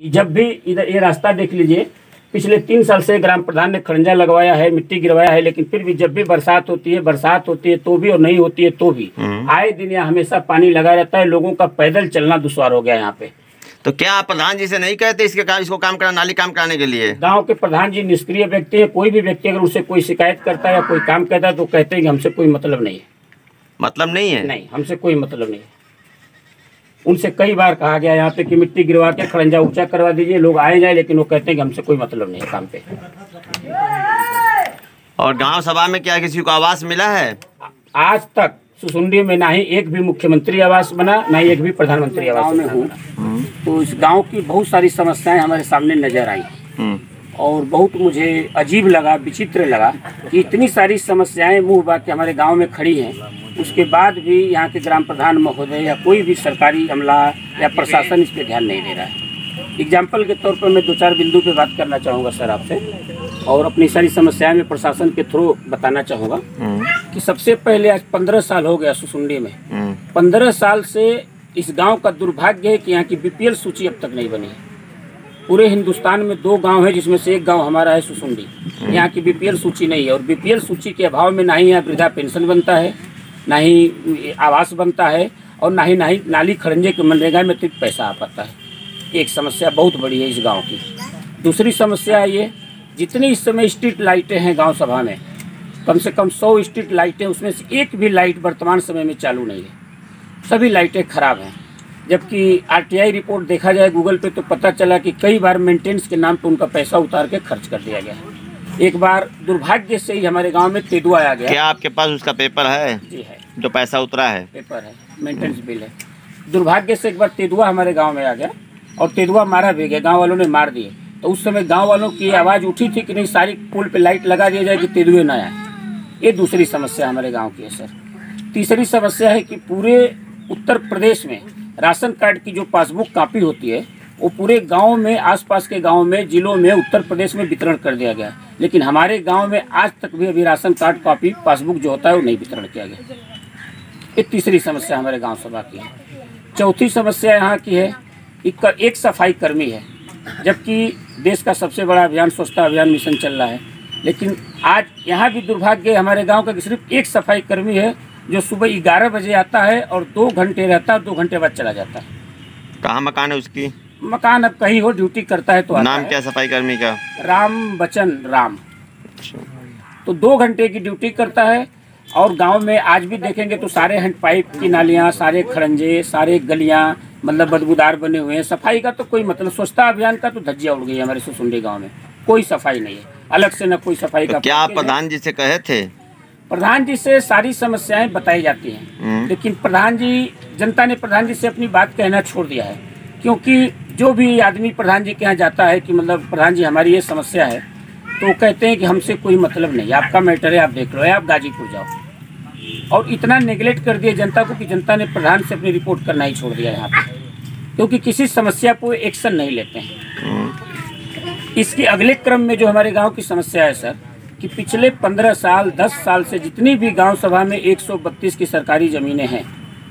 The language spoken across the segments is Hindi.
जब भी इधर ये रास्ता देख लीजिए पिछले तीन साल से ग्राम प्रधान ने खड़ंजा लगवाया है मिट्टी गिरवाया है लेकिन फिर भी जब भी बरसात होती है बरसात होती है तो भी और नहीं होती है तो भी। आए दिन यहाँ हमेशा पानी लगा रहता है लोगों का पैदल चलना दुश्वार हो गया यहाँ पे। तो क्या आप प्रधान जी से नहीं कहते इसके काम इसको काम करा नाली काम कराने के लिए? गाँव के प्रधान जी निष्क्रिय व्यक्ति है कोई भी व्यक्ति अगर उससे कोई शिकायत करता है या कोई काम कहता है तो कहते हैं कि हमसे कोई मतलब नहीं है। मतलब नहीं है? नहीं हमसे कोई मतलब नहीं है। उनसे कई बार कहा गया यहाँ पे कि मिट्टी गिरवा के खड़ंजा ऊँचा करवा दीजिए लोग आए जाए लेकिन वो कहते हैं कि हमसे कोई मतलब नहीं है काम पे। और गाँव सभा में क्या किसी को आवास मिला है? आज तक सुसुंडी में ना ही एक भी मुख्यमंत्री आवास बना ना ही एक भी प्रधानमंत्री आवास में हूँ तो इस गाँव की बहुत सारी समस्याएँ हमारे सामने नज़र आई। हम्म, और बहुत मुझे अजीब लगा विचित्र लगा कि इतनी सारी समस्याएँ मुँह बात के हमारे गाँव में खड़ी हैं। उसके बाद भी यहाँ के ग्राम प्रधान महोदय या कोई भी सरकारी अमला या प्रशासन इस पर ध्यान नहीं दे रहा है। एग्ज़ाम्पल के तौर पर मैं दो चार बिंदु पे बात करना चाहूँगा सर आपसे और अपनी सारी समस्याएँ में प्रशासन के थ्रू बताना चाहूँगा हम्म, कि सबसे पहले आज पंद्रह साल हो गया सुसुंडी में। हम्म, पंद्रह साल से इस गाँव का दुर्भाग्य है कि यहाँ की बीपीएल सूची अब तक नहीं बनी। है पूरे हिंदुस्तान में दो गाँव है जिसमें से एक गाँव हमारा है सुसुंडी। यहाँ की बीपीएल सूची नहीं है और बीपीएल सूची के अभाव में ना ही यहाँ वृद्धा पेंशन बनता है ना ही आवास बनता है और ना ही ना ही नाली खड़ंजे के मनरेगा में अतिरिक्त पैसा आ पाता है। एक समस्या बहुत बड़ी है इस गाँव की। दूसरी समस्या ये, जितनी इस समय स्ट्रीट लाइटें हैं गाँव सभा में, कम से कम सौ स्ट्रीट लाइटें, उसमें से एक भी लाइट वर्तमान समय में चालू नहीं है। सभी लाइटें खराब हैं। जबकि आरटीआई रिपोर्ट देखा जाए गूगल पे तो पता चला कि कई बार मेंटेनेंस के नाम पर उनका पैसा उतार के खर्च कर दिया गया है। एक बार दुर्भाग्य से ही हमारे गाँव में तेदुआ आ गया। क्या आपके पास उसका पेपर है? जी है। जो पैसा उतरा है? पेपर है मेंटेनेंस बिल है। दुर्भाग्य से एक बार तेदुआ हमारे गाँव में आ गया और तेदुआ मारा भी गया गाँव वालों ने मार दिए। तो उस समय गाँव वालों की आवाज़ उठी थी कि नहीं सारी पुल पे लाइट लगा दिया जाए कि तेदुए ना आए। ये दूसरी समस्या हमारे गाँव की है सर। तीसरी समस्या है कि पूरे उत्तर प्रदेश में राशन कार्ड की जो पासबुक कापी होती है वो पूरे गाँव में आसपास के गाँव में जिलों में उत्तर प्रदेश में वितरण कर दिया गया। है लेकिन हमारे गाँव में आज तक भी अभी राशन कार्ड कॉपी पासबुक जो होता है वो नहीं वितरण किया गया। ये तीसरी समस्या हमारे गाँव सभा की है। चौथी समस्या यहाँ की है एक, एक सफ़ाई कर्मी है जबकि देश का सबसे बड़ा अभियान स्वच्छता अभियान मिशन चल रहा है। लेकिन आज यहाँ भी दुर्भाग्य हमारे गाँव का कि सिर्फ़ एक सफ़ाई कर्मी है जो सुबह ग्यारह बजे आता है और दो घंटे रहता है दो घंटे बाद चला जाता है। कहाँ मकान है उसकी? मकान अब कहीं हो ड्यूटी करता है तो आता नाम है। क्या सफ़ाई कर्मी का? राम बचन राम। तो दो घंटे की ड्यूटी करता है और गाँव में आज भी देखेंगे तो सारे हैंड पाइप की नालियाँ सारे खड़ंजे सारे गलियाँ मतलब बदबूदार बने हुए हैं। सफ़ाई का तो कोई मतलब स्वच्छता अभियान का तो धज्जिया उड़ गई है हमारे सुसुंडी गाँव में। कोई सफ़ाई नहीं है अलग से न कोई सफ़ाई तो का क्या प्रधान जी से कहे थे? प्रधान जी से सारी समस्याएँ बताई जाती हैं। हम्म, लेकिन प्रधान जी जनता ने प्रधान जी से अपनी बात कहना छोड़ दिया है क्योंकि जो भी आदमी प्रधान जी के यहाँ जाता है कि मतलब प्रधान जी, हमारी ये समस्या है तो कहते हैं कि हमसे कोई मतलब नहीं। आपका मैटर है, आप देख लो या आप गाजीपुर जाओ। और इतना नेगलेक्ट कर दिया जनता को कि जनता ने प्रधान से अपनी रिपोर्ट करना ही छोड़ दिया यहाँ पर क्योंकि किसी समस्या को एक्शन नहीं लेते हैं। इसके अगले क्रम में जो हमारे गाँव की समस्या है, सर, कि पिछले पंद्रह साल, दस साल से जितनी भी गाँव सभा में 132 की सरकारी ज़मीनें हैं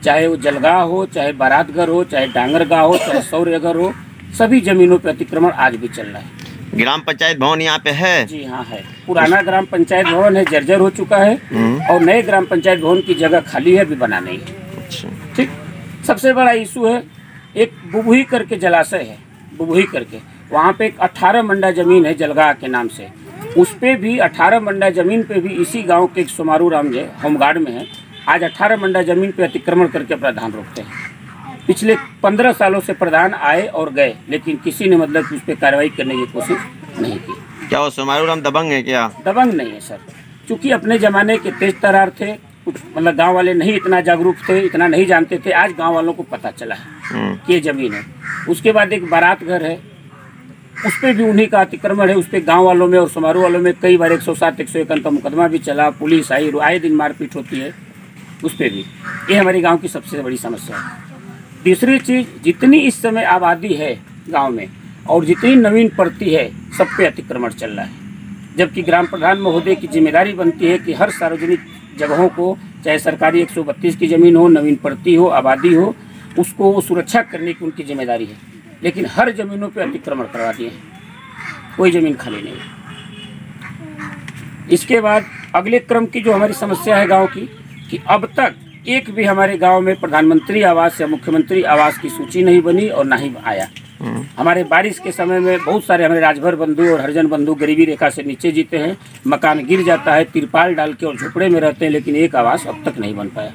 चाहे वो जलगाह हो चाहे बारातघर हो चाहे डांगरगाह हो चाहे सौर्यघर हो सभी जमीनों पर अतिक्रमण आज भी चल रहा है। ग्राम पंचायत भवन यहाँ पे है? जी हाँ है। पुराना ग्राम पंचायत भवन है जर्जर हो चुका है हम्म, और नए ग्राम पंचायत भवन की जगह खाली है अभी बना नहीं है। अच्छा। ठीक? सबसे बड़ा इशू है एक बुबुही करके जलाशय है बुबुही करके। वहाँ पे एक 18 मंडा ज़मीन है जलगाह के नाम से। उस पे भी 18 मंडा ज़मीन पे भी इसी गाँव के एक सोमारू राम जे होमगार्ड में है। आज 18 मंडा ज़मीन पे अतिक्रमण करके अपना धान रोकते हैं। पिछले 15 सालों से प्रधान आए और गए लेकिन किसी ने मतलब उस पर कार्रवाई करने की कोशिश नहीं की। क्या वो सोमारू राम दबंग है क्या? दबंग नहीं है सर। क्योंकि अपने ज़माने के तेज तरार थे कुछ मतलब गाँव वाले नहीं इतना जागरूक थे इतना नहीं जानते थे आज गाँव वालों को पता चला है हम्म, की ये ज़मीन है। उसके बाद एक बारात घर है उस पर भी उन्हीं का अतिक्रमण है उस पर गाँव वालों में और समारोह वालों में कई बार एक सौ सात एक सौ इक्यावन का मुकदमा भी चला पुलिस आई आए दिन मारपीट होती है। उस पर भी ये हमारे गाँव की सबसे बड़ी समस्या है। दूसरी चीज़, जितनी इस समय आबादी है गाँव में और जितनी नवीन पड़ती है सब पे अतिक्रमण चल रहा है। जबकि ग्राम प्रधान महोदय की ज़िम्मेदारी बनती है कि हर सार्वजनिक जगहों को, चाहे सरकारी 132 की ज़मीन हो, नवीन पड़ती हो, आबादी हो, उसको सुरक्षा करने की उनकी ज़िम्मेदारी है। लेकिन हर जमीनों पर अतिक्रमण करवा दिए कोई ज़मीन खाली नहीं इसके बाद अगले क्रम की जो हमारी समस्या है गाँव की कि अब तक एक भी हमारे गाँव में प्रधानमंत्री आवास या मुख्यमंत्री आवास की सूची नहीं बनी और ना ही आया। हम्म, हमारे बारिश के समय में बहुत सारे हमारे राजभर बंधु और हरिजन बंधु गरीबी रेखा से नीचे जीते हैं मकान गिर जाता है तिरपाल डाल के और झुपड़े में रहते हैं लेकिन एक आवास अब तक नहीं बन पाया।